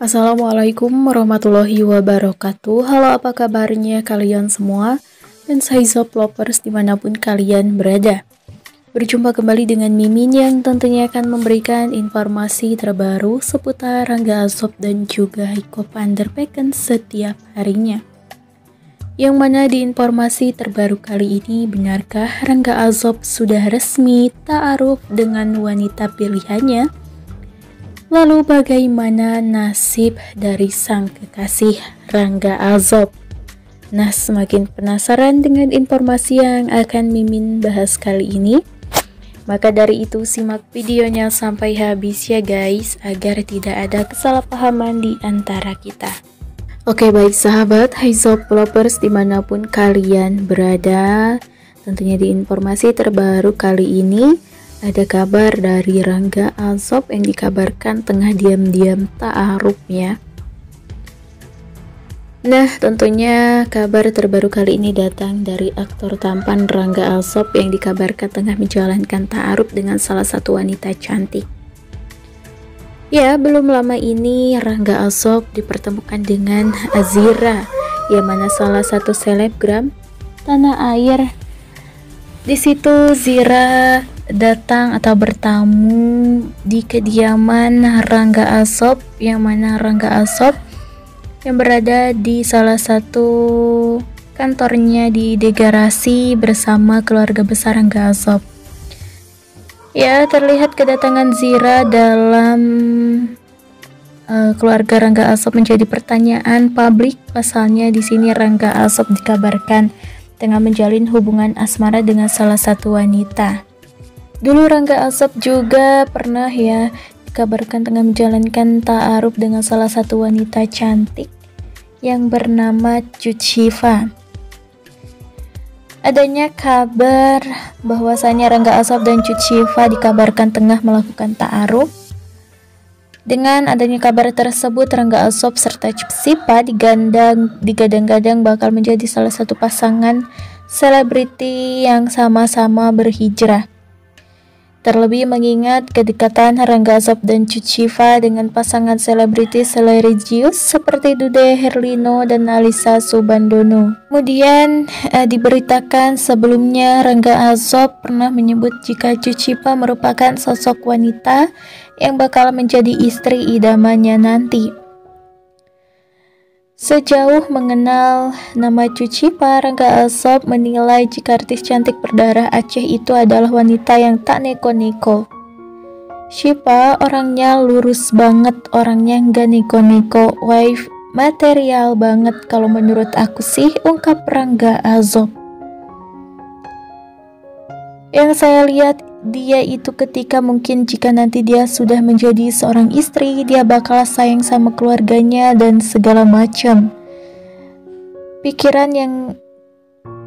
Assalamualaikum warahmatullahi wabarakatuh. Halo apa kabarnya kalian semua? Dan saya Lovers di mana pun kalian berada. Berjumpa kembali dengan Mimin yang tentunya akan memberikan informasi terbaru seputar Rangga Azob dan juga Hiko Panderpeken setiap harinya. Yang mana di informasi terbaru kali ini, benarkah Rangga Azob sudah resmi ta'aruf dengan wanita pilihannya? Lalu bagaimana nasib dari sang kekasih Rangga Azob? Nah, semakin penasaran dengan informasi yang akan Mimin bahas kali ini? Maka dari itu simak videonya sampai habis ya guys, agar tidak ada kesalahpahaman di antara kita. Oke baik sahabat Haizop Lovers di mana pun kalian berada Tentunya di informasi terbaru kali ini Ada kabar dari Rangga Azop yang dikabarkan tengah diam-diam ta'arufnya Nah tentunya kabar terbaru kali ini datang dari aktor tampan Rangga Azop yang dikabarkan tengah menjalankan ta'aruf dengan salah satu wanita cantik Ya, belum lama ini Rangga Alsop dipertemukan dengan Azira, yang mana salah satu selebgram tanah air. Di situ Zira datang atau bertamu di kediaman Rangga Alsop, yang mana Rangga Alsop yang berada di salah satu kantornya di Degarasi bersama keluarga besar Rangga Alsop. Ya, terlihat kedatangan Zira dalam uh, keluarga Rangga Asop menjadi pertanyaan publik. Pasalnya di sini Rangga Asop dikabarkan tengah menjalin hubungan asmara dengan salah satu wanita. Dulu Rangga Asop juga pernah ya dikabarkan tengah menjalankan ta'aruf dengan salah satu wanita cantik yang bernama Cuciva. Adanya kabar bahwasanya Rangga Asap dan Cuciva dikabarkan tengah melakukan ta'aruf. Dengan adanya kabar tersebut, Rangga Asop serta Cuciva digandang digadang-gadang bakal menjadi salah satu pasangan selebriti yang sama-sama berhijrah. Terlebih mengingat kedekatan Rangga Azab dan Cuciva dengan pasangan selebriti selebrigius seperti Dude Herlino dan Alisa Subandono. Kemudian eh, diberitakan sebelumnya Rangga Azab pernah menyebut jika Cuciva merupakan sosok wanita yang bakal menjadi istri idamannya nanti. Sejauh mengenal nama Cuci, Rangga Alsop menilai jika artis cantik berdarah Aceh itu adalah wanita yang tak neko-neko. Shipa orangnya lurus banget, orangnya nggak neko-neko, wife material banget kalau menurut aku sih ungkap Rangga Azop. Yang saya lihat dia itu ketika mungkin jika nanti dia sudah menjadi seorang istri, dia bakal sayang sama keluarganya dan segala macam. Pikiran yang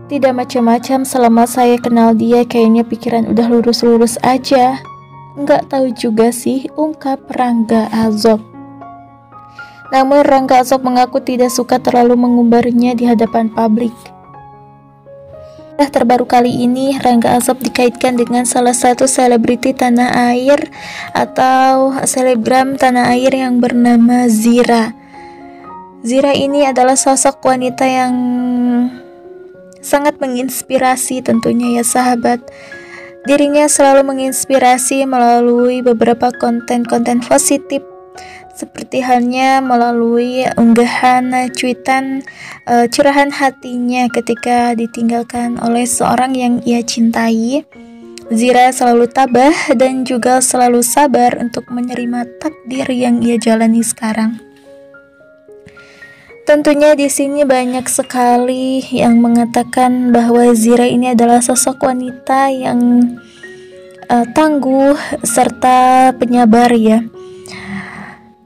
tidak macam-macam selama saya kenal dia kayaknya pikiran udah lurus-lurus aja. Nggak tahu juga sih, ungkap Rangga Azob. Namun Rangga Azob mengaku tidak suka terlalu mengumbarnya di hadapan publik. Terbaru kali ini Rangga Azab dikaitkan dengan salah satu selebriti tanah air atau selebgram tanah air yang bernama Zira. Zira ini adalah sosok wanita yang sangat menginspirasi tentunya ya sahabat. Dirinya selalu menginspirasi melalui beberapa konten-konten positif seperti halnya melalui unggahan cuitan uh, curahan hatinya ketika ditinggalkan oleh seorang yang ia cintai. Zira selalu tabah dan juga selalu sabar untuk menerima takdir yang ia jalani sekarang. Tentunya di sini banyak sekali yang mengatakan bahwa Zira ini adalah sosok wanita yang uh, tangguh serta penyabar ya.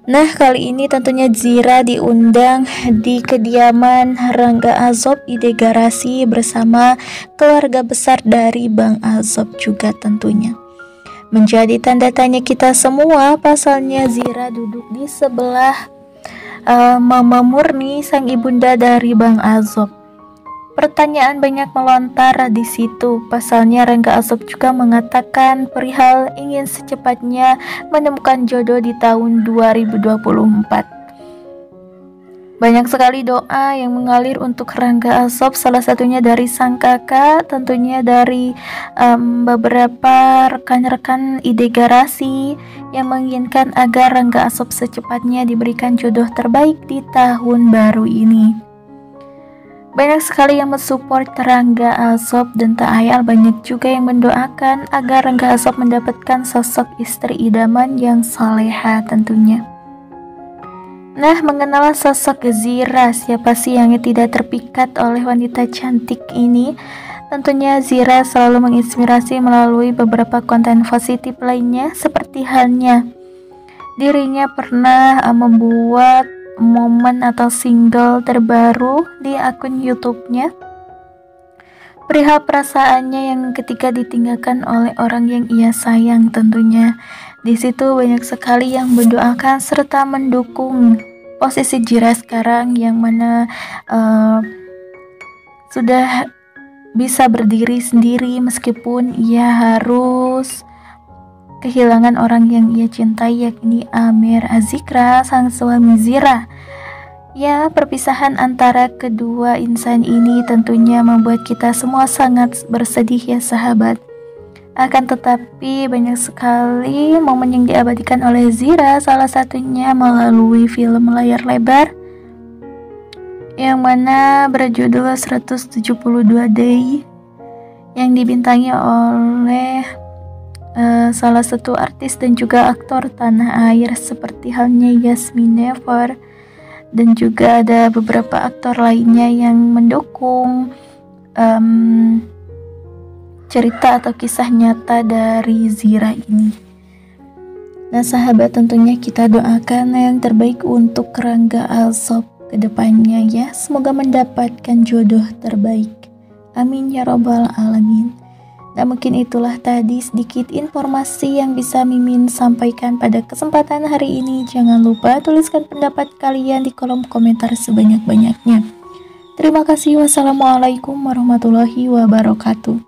Nah, kali ini tentunya Zira diundang di kediaman Rangga Azob Ide Garasi bersama keluarga besar dari Bang Azob juga tentunya. Menjadi tanda tanya kita semua, pasalnya Zira duduk di sebelah uh, Mama Murni, sang ibunda dari Bang Azob. Pertanyaan banyak melontar di situ. Pasalnya Rangga Asop juga mengatakan perihal ingin secepatnya menemukan jodoh di tahun 2024. Banyak sekali doa yang mengalir untuk Rangga Asop, salah satunya dari sang kakak, tentunya dari um, beberapa rekan-rekan ide garasi yang menginginkan agar Rangga Asop secepatnya diberikan jodoh terbaik di tahun baru ini. Banyak sekali yang mensupport Rangga Asop dan tak ayal banyak juga yang mendoakan agar Rangga Asop mendapatkan sosok istri idaman yang soleha tentunya. Nah, mengenal sosok Zira, siapa sih yang tidak terpikat oleh wanita cantik ini? Tentunya Zira selalu menginspirasi melalui beberapa konten positif lainnya seperti halnya dirinya pernah membuat momen atau single terbaru di akun YouTube-nya perihal perasaannya yang ketika ditinggalkan oleh orang yang ia sayang tentunya. Di situ banyak sekali yang mendoakan serta mendukung posisi Jira sekarang yang mana uh, sudah bisa berdiri sendiri meskipun ia harus kehilangan orang yang ia cintai yakni Amir Azikra sang suami Zira. Ya, perpisahan antara kedua insan ini tentunya membuat kita semua sangat bersedih ya sahabat. Akan tetapi banyak sekali momen yang diabadikan oleh Zira salah satunya melalui film layar lebar yang mana berjudul 172 Day yang dibintangi oleh uh, salah satu artis dan juga aktor tanah air seperti halnya Yasmin Never dan juga ada beberapa aktor lainnya yang mendukung um, cerita atau kisah nyata dari Zira ini. Nah sahabat tentunya kita doakan yang terbaik untuk Rangga Alsop ke depannya ya. Semoga mendapatkan jodoh terbaik. Amin ya robbal alamin. Nah mungkin itulah tadi sedikit informasi yang bisa Mimin sampaikan pada kesempatan hari ini. Jangan lupa tuliskan pendapat kalian di kolom komentar sebanyak-banyaknya. Terima kasih. Wassalamualaikum warahmatullahi wabarakatuh.